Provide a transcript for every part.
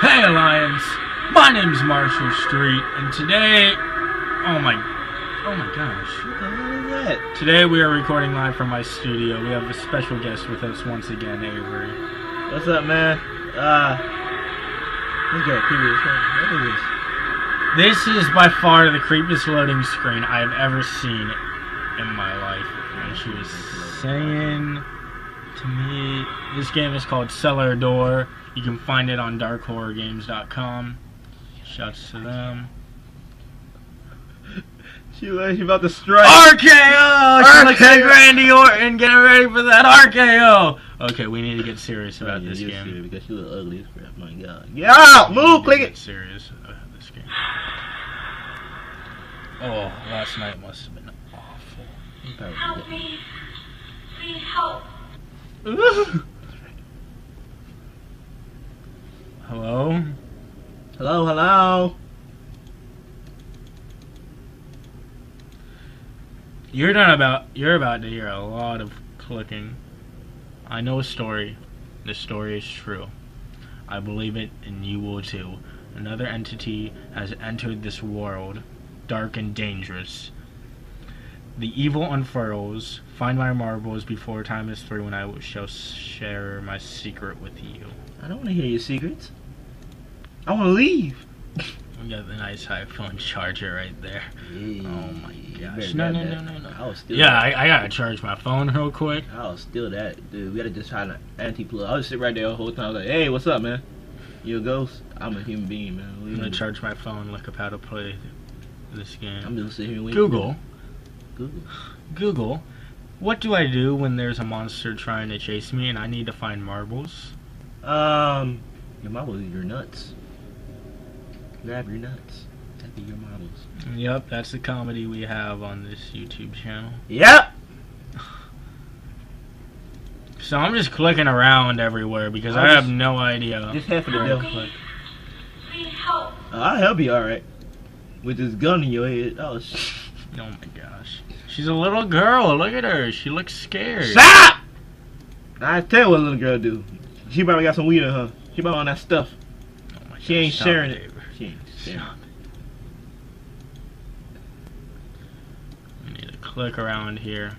Hey Alliance, my name's Marshal Street, and today, oh my, oh my gosh, What the hell is that? today we are recording live from my studio. We have a special guest with us once again, Avery. What's up, man? Uh, let's get previous one. What is this? This is by far the creepiest loading screen I have ever seen in my life. And she was saying to me, this game is called Cellar Door. You can find it on darkhorrorgames.com. Shouts to them. She like about to strike. RKO! She looks like RKO. Randy Orton getting ready for that RKO! Okay, we need to get serious about Yeah, this you're game. serious Because she look ugly as crap. My God. Get out! Move! Click it. Serious about this game. Oh, last night must have been awful. Help me. Please help. Hello? hello, hello. You're not about you're about to hear a lot of clicking. I know a story. The story is true. I believe it and you will too. Another entity has entered this world, dark and dangerous. The evil unfurls. Find my marbles before time is through, and I shall share my secret with you. I don't want to hear your secrets. I want to leave. We got the nice iPhone charger right there. Oh my gosh. No, no, no, no, no. I'll steal Yeah. I, I gotta charge my phone real quick. I'll steal that, dude. We gotta just try an anti-plug. I'll just sit right there the whole time, like, "Hey, what's up, man? You a ghost? I'm a human being, man. What I'm gonna do? charge my phone, look up how to play this game. I'm just sitting here waiting. Google, Google. Google, what do I do when there's a monster trying to chase me and I need to find marbles? Um, your marbles, your nuts. Grab your nuts. That'd be your marbles. Yep, that's the comedy we have on this YouTube channel. Yep. So I'm just clicking around everywhere because I I'll have just- no idea. Just half of the where deal. to click. Help. I'll help you, all right. With this gun in your head. Oh, sh- Oh my gosh. She's a little girl. Look at her. She looks scared. stop! I tell you what a little girl do. She probably got some weed in her. She probably on that stuff. Oh She gosh, ain't stop sharing it. it. She ain't sharing. Stop it. We need to click around here.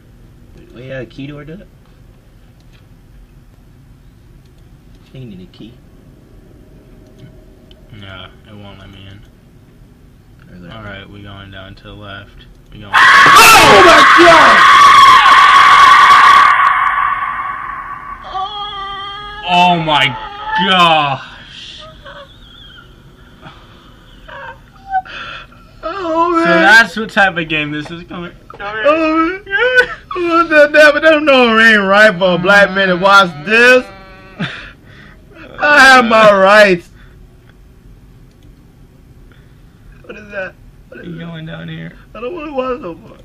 Well, yeah, a key to her that. I think you need a key. Yeah, it won't let me in. Or there. All right, we going down to the left. We going. Oh my god! Oh my gosh! Oh So man! that's what type of game this is coming. Oh man! Oh, that, that, but don't know it ain't right for a black man to watch this. I have my rights. What is that? What is You going down here? I don't want to watch no more.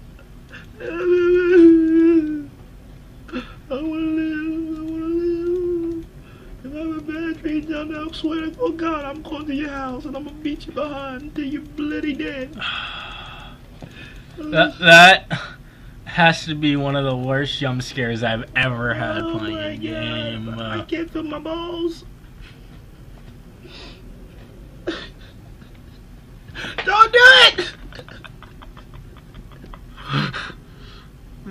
I want to live. I want to live. If I have a bad dream down there, I swear to oh God, I'm going to your house and I'm gonna beat you behind until you're bloody dead. That that has to be one of the worst jump scares I've ever had Oh playing a game. God. I Uh, can't feel my balls. Don't do it!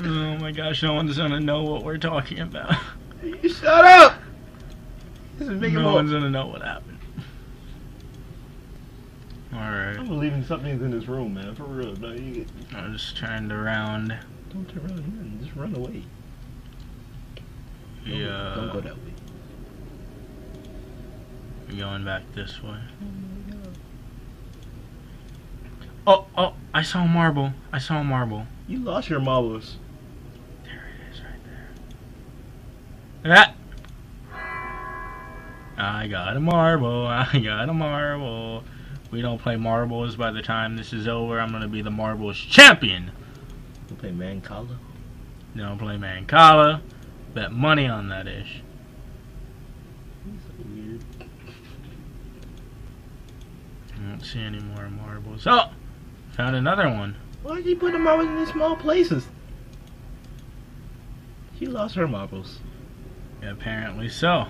oh my gosh, no one's gonna know what we're talking about. You shut up! This is making No one's gonna know what happened. Alright, I'm believing something's in this room, man. For real. No, you I just turned around. don't turn around here. Just run away. Don't, Yeah. Don't go that way. We're going back this way. Oh, oh, oh, I saw a marble. I saw a marble. You lost your marbles. There it is right there. That. I got a marble. I got a marble. We don't play marbles by the time this is over. I'm going to be the marbles champion. You play Mancala? Don't play Mancala. Bet money on that ish. So weird. I don't see any more marbles. Oh! Found another one. Why did you put the marbles in these small places? She lost her marbles. Apparently so.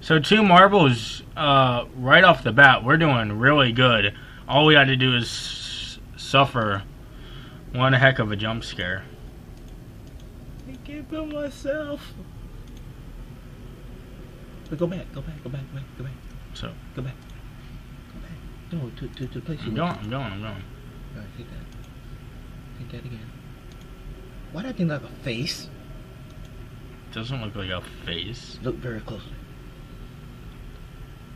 So two marbles uh, right off the bat. We're doing really good. All we had to do is suffer one heck of a jump scare. I can't feel myself. But go back, go back, go back, go back, go back. So- Go back. No, to, to, to the place you I'm went going. I'm going. I'm going. Alright, take that. Take that again. Why that thing like a face? Doesn't look like a face. Look very closely.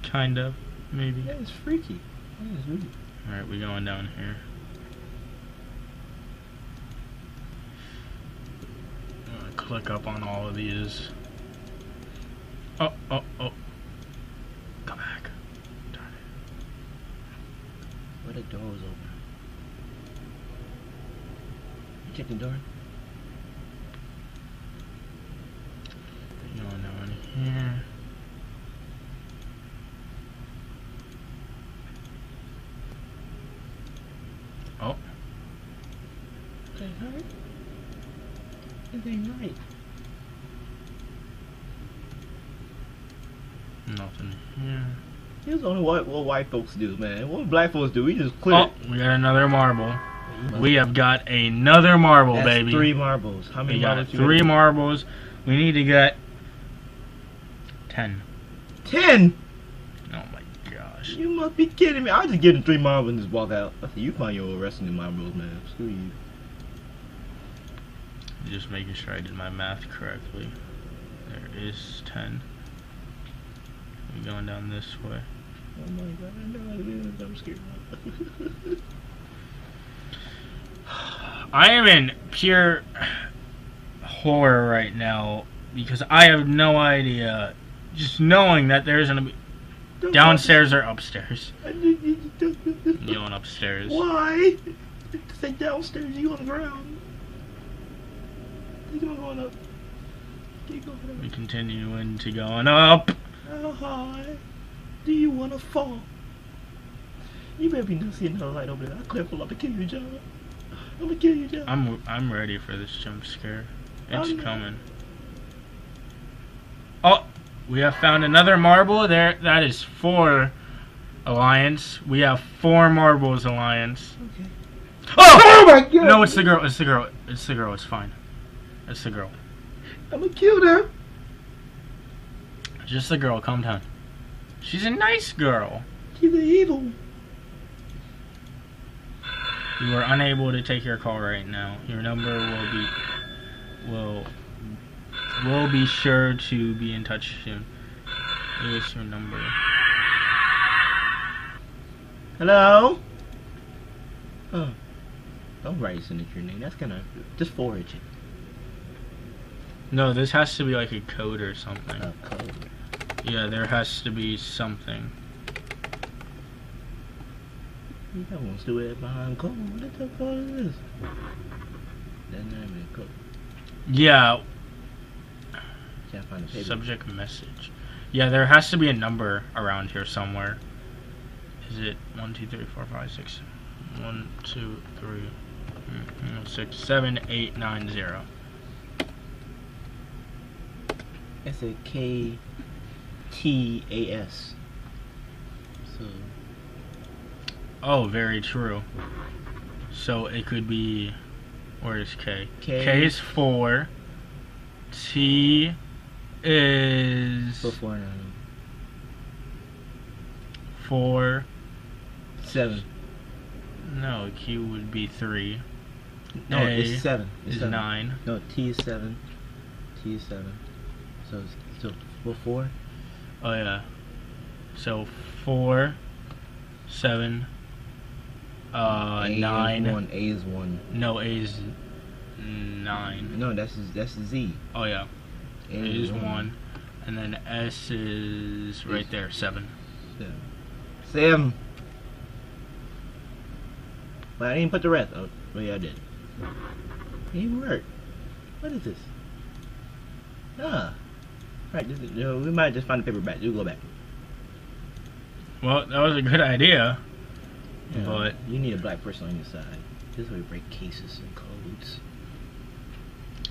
Kind of, maybe. Yeah, it's freaky. Oh, yeah, it's weird. All right, we going down here. I'm gonna click up on all of these. Oh, oh, oh. Come back. Darn it. Where the door was open. The door? Going down here. It ain't right. It ain't. Nothing here. Here's only what, what white folks do, man. What black folks do, we just clear Oh, we got another marble. We have got another marble, That's baby. three marbles. How many we got marbles three marbles. We need to get ten. Ten? Oh my gosh. You must be kidding me. I just give them three marbles and just walk out. I said, you find your own wrestling marbles, man. Screw you. Just making sure I did my math correctly. There is ten. We going down this way. Oh my god, I know it is. I'm scared. I am in pure horror right now because I have no idea. Just knowing that there's gonna be downstairs or upstairs. You going upstairs? Why? Say downstairs, you on the ground. Keep on going up. Keep going We continuing to going up. up. How high do you want to fall? You better be not seeing another light over there. I clear full up to kill you, John. I'm gonna kill you. I'm I'm ready for this jump scare. It's I'm- coming. Oh, we have found another marble. There, that is four alliance. We have four marbles alliance. Okay. Oh! oh my god! No, it's the girl. It's the girl. It's the girl. It's fine. It's the girl. I'm gonna kill her. Just the girl. Calm down. She's a nice girl. She's an evil. You are unable to take your call right now. Your number will be will will be sure to be in touch soon. Here's your number. Hello? Oh. Don't write your name. That's gonna just forage it. No, this has to be like a code or something. Code. Yeah, there has to be something. You got one stupid behind code. What the fuck is this? That's not even a. Yeah, Can't find the paper. subject message. Yeah, there has to be a number around here somewhere. Is it one, two, three, four, five, six? One, two, three, mm, mm, six, seven, eight, nine, zero. It's a K T A S. So Oh, very true. So it could be. Where is K? K- K is four. T is before nine. four. Seven. No, Q would be three. No, A it's seven. It's Is seven. nine. No, T is seven. T is seven. So it's so before. Oh yeah. So four, seven, uh, A nine. Is one. A is one. No, A is nine. No, that's that's Z. Oh yeah, A A is one, and then S is right there, seven. Seven. Seven. But I didn't put the rest. Oh, well, yeah, I did. It didn't work. What is this? Ah. Right, this is, you know, we might just find the paper back. You go back. Well, that was a good idea. Yeah, But- you need a black person on your side. This way we break cases and codes.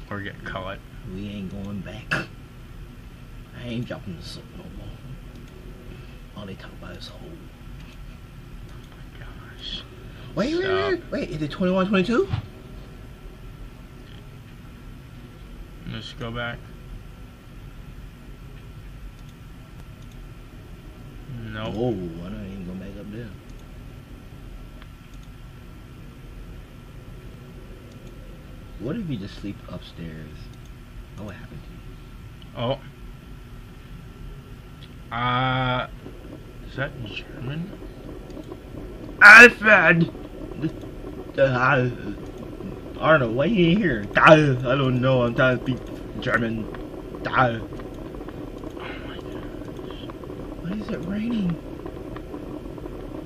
Or get caught. We ain't going back. I ain't dropping the soap no more. All they talk about is hole. Oh gosh. Wait, wait, wait, wait. Is it 21, 22? Let's go back. Nope. Oh, I don't even go back up there. What if you just sleep upstairs? Oh, what would happen to you? Oh. Uh. Is that German? Alfred! Uh, Arnold, why you ain't here? I don't know. I'm trying to speak German. Oh my gosh. Why is it raining?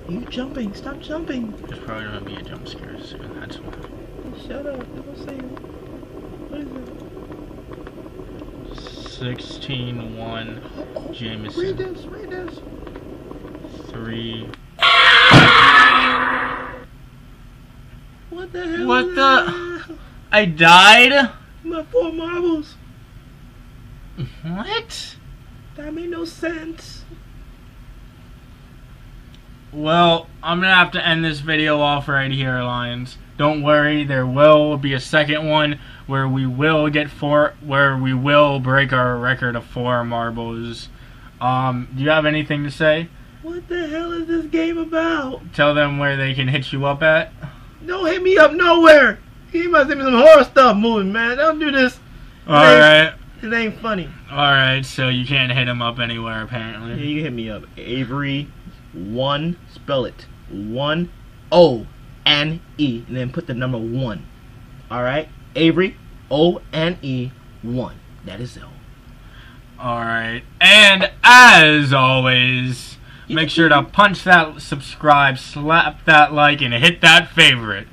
You jumping? Stop jumping! There's probably gonna be a jump scare soon. That's why. Shut up! Don't say it. What is it? 16 1 Oh, Jameson. Read this. Read this. 3. What the hell? What the-? I died? My four marbles. What? That made no sense. Well, I'm gonna have to end this video off right here, Lions. Don't worry, there will be a second one where we will get four, where we will break our record of four marbles. Um, do you have anything to say? What the hell is this game about? Tell them where they can hit you up at. Don't hit me up nowhere. You must me some horror stuff moving, man. Don't do this. All right, It ain't funny. all right. So you can't hit him up anywhere, apparently. Yeah, you can hit me up. Avery one spell it. One O N E and then put the number one. Alright? Avery O N E one. That is all. All right, and as always, make sure to punch that subscribe, slap that like, and hit that favorite.